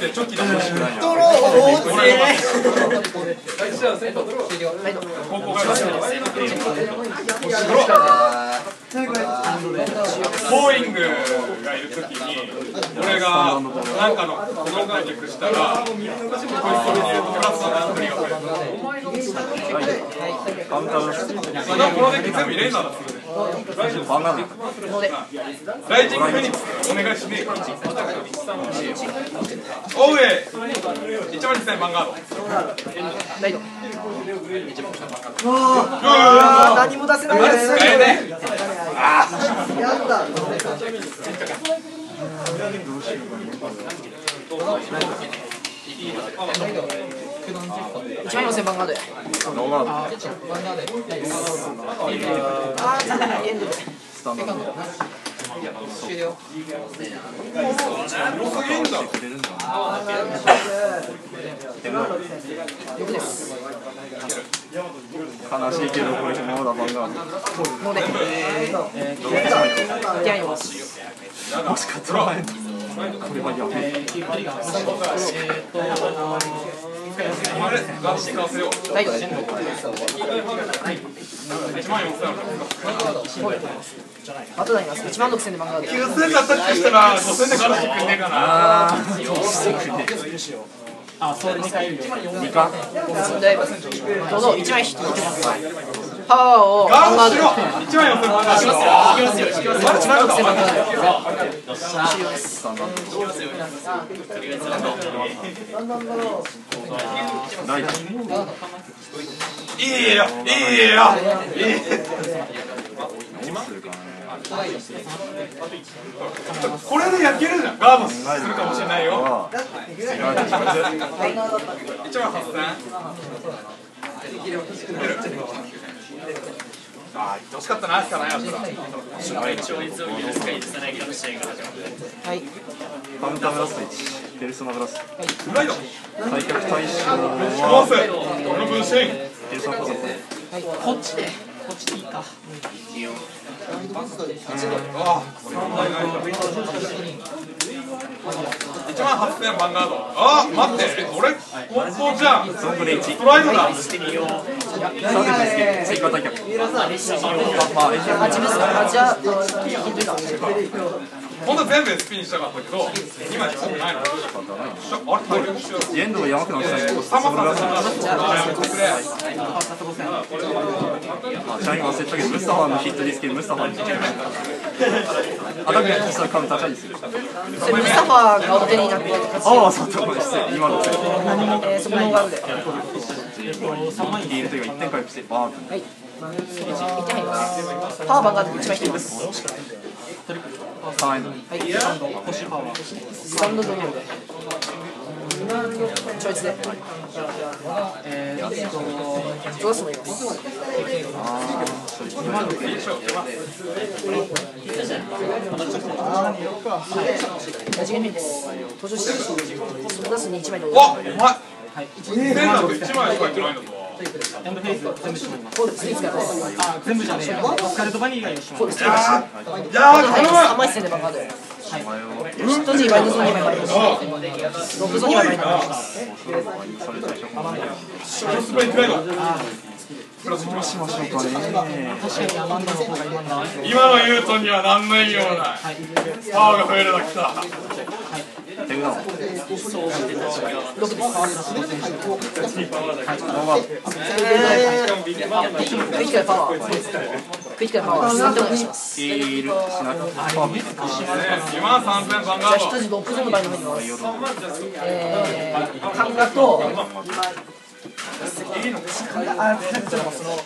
ってチョキだ欲しくないよドロー落ち高校からボーイングがいるときに俺がなんかの動画チェックしたらこいつに入れるとプラスの振りが増えるカウンターのそれはこのデッキ全部入れんなら。バンガーライジングフェニックスお願いしねえかオウエ1万2000番ガードライトうあー何も出せないです。使えねやった一万四千番ガードやノーガードあーエンドでスタンダー。ド終了え広すぎんだろ6です悲しいけどこれもまだもし勝つらないこれはやべえあれガス使わせようライトで1万4000あとなります1万6000で番ガード9000だったっけしたら5000でガラスくんねえかなあーどうしてくれ2かでどうぞ1枚引きパワーをガードしろ1万4000番ガード1万6000番ガードスタンダードライトいいよ。いいよ。いいどうするかなこれで焼けるじゃんガードするかもしれないよ。は1万8000ああ、言ってほしかったな、しかないやつら。はいカウンターブラスト1ペルソナブラストフライド。対局対象はセ、この分身。ペルソナブラスはいこっちでこっちでいいかああ、これ問題ないから。1万8000バンガード。ああ、待って、俺、本当じゃん。トソングレ1ストライドだ。サービスです追加対局まああ自分ですかじゃあヒントいいか本当は全部スピンしたかったけど、今時間ないの。あれ、これ、エンドが山くなってないサマさんだ。やめてくれ。あチャイム忘れたけどムスタファーのヒットディスケムスタファーにアタックにしたらカウンターチャージするムスタファーがお手になってああそうだ失礼今のえーそこのガードではヒールとい。うか1点回復してバーンとい。1点入りますパワー番ガード1枚引きます3エンドはい。サンドドローでい。つでえーとどうしてもい。い。ますああそうですねラジゲミです登場してプラスに1枚でわ、お前。千だと1枚しか入ってないんだぞ。そうですねいつからです全部じゃねえよ。カルトバニー以外にしまそうですねいやー、はい、頼む。3枚戦で番ガードでお前をヒット G マイナスの2枚マイナスロックゾ2枚マイナスそれ最初スプレートライド。どうしましょうかね確かにアマンダの方が今の今のユートンには何の意味もない。パワーが増えるだけさ。2万3000番じゃあガー1時ロックゾの場合の方にますえー、カンガとド。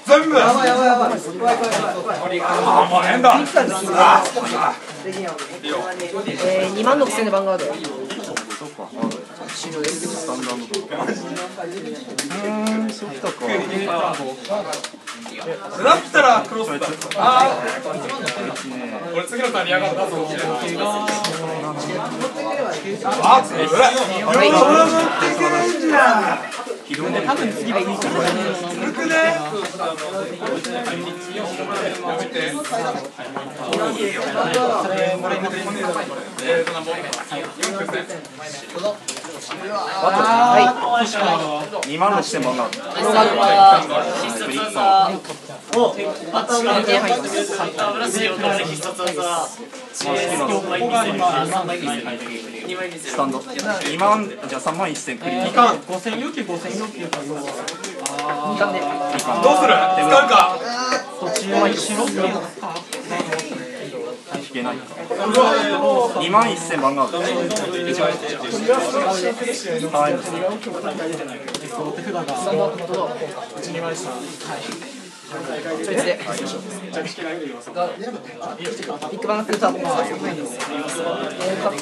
全部。ああ、もう変だ。えー、2万6000で番ガードそっか。ハード終了ですスタンダードうーんそうきたか。だったらクロスだ。ああ、ね俺次のターン嫌がったぞ。あ、つらい。はいひどいね多分次はいいと思いまくねやめて。それもらいますえーとなん。ぼ4分ねは確か2万6000番があるい。ノーマルはクリック2点入ってますここが2万スタンド2万じゃあ3万1000クリック5000要求5000要求か要は2巻でどうする使うか途中は一ロックかけないか2万1000番があるはいちょいでビッグバンフルターボえーか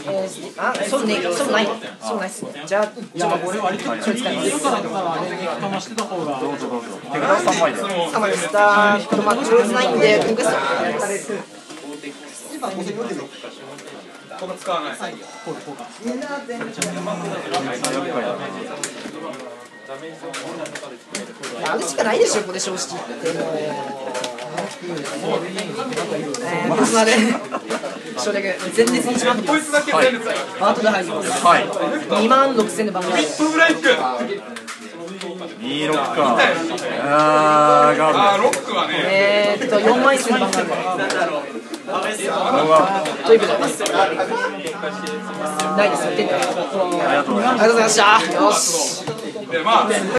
えーあそうねそうないそうないっすじゃあいや俺割とちょい使いますよかったらあれに。かましてた方がどうぞどうぞ手札3枚であまりスターこのまあ上手ないんで僕ですここ使わない。こうこうか厄介だあるしかないでしょここで正直言ってもうえー、僕まで省略全然一番こいつだけ全列バートで入りますはい2万6000でットブレイク26かあーガーあーロックはね。えーっと4万1000で番号ドうわ。ということですないです1点でありがとうございました。よし。でまあ